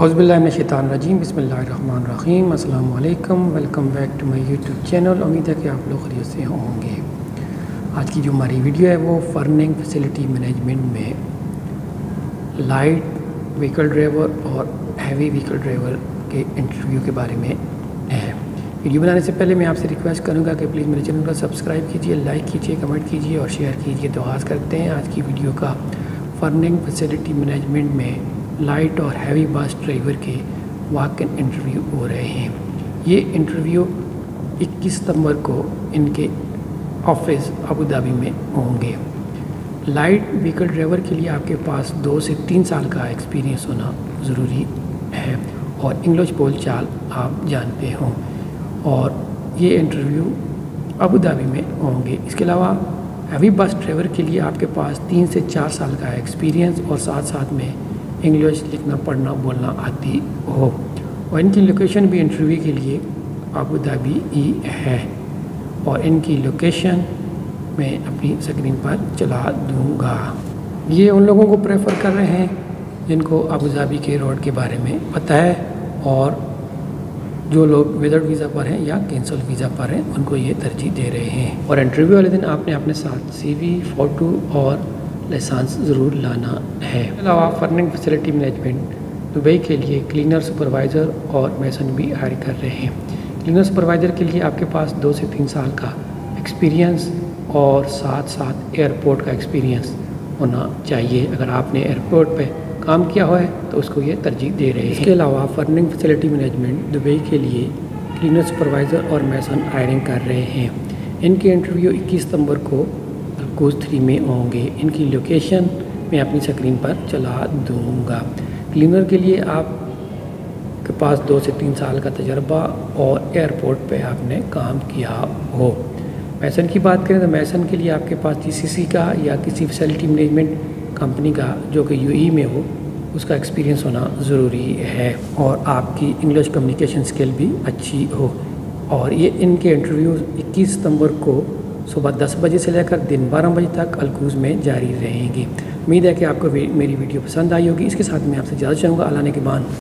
हौज़बिल्लाशैतानरजीम बसमीम अल्लाम welcome back to my YouTube channel. उम्मीद है कि आप लोग खरीद से होंगे। आज की जो हमारी वीडियो है, वो फर्निंग फैसिलिटी मैनेजमेंट में लाइट व्हीकल ड्राइवर और हैवी व्हीकल ड्राइवर के इंटरव्यू के बारे में है। वीडियो बनाने से पहले मैं आपसे रिक्वेस्ट करूँगा कि प्लीज़ मेरे चैनल को सब्सक्राइब कीजिए, लाइक कीजिए, कमेंट कीजिए और शेयर कीजिए। तो आगाज़ करते हैं आज की वीडियो का फर्निंग फैसिलिटी मैनेजमेंट में लाइट और हैवी बस ड्राइवर के वाक इंटरव्यू हो रहे हैं। ये इंटरव्यू 21 सितंबर को इनके ऑफ़िस अबू धाबी में होंगे। लाइट व्हीकल ड्राइवर के लिए आपके पास दो से तीन साल का एक्सपीरियंस होना ज़रूरी है और इंग्लिश बोल चाल आप जानते हों और ये इंटरव्यू अबू धाबी में होंगे। इसके अलावा हैवी बस ड्राइवर के लिए आपके पास तीन से चार साल का एक्सपीरियंस और साथ साथ में इंग्लिश लिखना, पढ़ना, बोलना आती हो। और इनकी लोकेशन भी इंटरव्यू के लिए अबू धाबी ही है। और इनकी लोकेशन मैं अपनी स्क्रीन पर चला दूँगा। ये उन लोगों को प्रेफर कर रहे हैं जिनको अबू धाबी के रोड के बारे में पता है। और जो लोग विदाउट वीज़ा पर हैं या कैंसल वीज़ा पर हैं, उनको ये तरजीह दे रहे हैं। और इंटरव्यू वाले दिन आपने अपने साथ सीवी फ़ोटो और लाइसेंस ज़रूर लाना है। अलावा फर्निंग फैसिलिटी मैनेजमेंट, दुबई के लिए क्लीनर सुपरवाइज़र और मैसन भी हायर कर रहे हैं। क्लीनर सुपरवाइज़र के लिए आपके पास दो से तीन साल का एक्सपीरियंस और साथ साथ एयरपोर्ट का एक्सपीरियंस होना चाहिए। अगर आपने एयरपोर्ट पर काम किया हुआ है तो उसको ये तरजीह दे रहे हैं। इसके अलावा फर्निंग फैसिलिटी मैनेजमेंट, दुबई के लिए क्लीनर सुपरवाइज़र और मैसन हायरिंग कर रहे हैं। इनके इंटरव्यू 21 सितंबर को कोच थ्री में होंगे। इनकी लोकेशन मैं अपनी स्क्रीन पर चला दूँगा। क्लीनर के लिए आप के पास दो से तीन साल का तजर्बा और एयरपोर्ट पे आपने काम किया हो। मैसन की बात करें तो मैसन के लिए आपके पास जीसीसी का या किसी फैसिलिटी मैनेजमेंट कंपनी का, जो कि यूई में हो, उसका एक्सपीरियंस होना ज़रूरी है और आपकी इंग्लिश कम्युनिकेशन स्किल भी अच्छी हो। और ये इनके इंटरव्यू 21 सितंबर को सुबह दस बजे से लेकर दिन बारह बजे तक अलकूज़ में जारी रहेंगी। उम्मीद है कि आपको मेरी वीडियो पसंद आई होगी। इसके साथ मैं आपसे ज़्यादा चाहूँगा। अल्लाह ने के बाद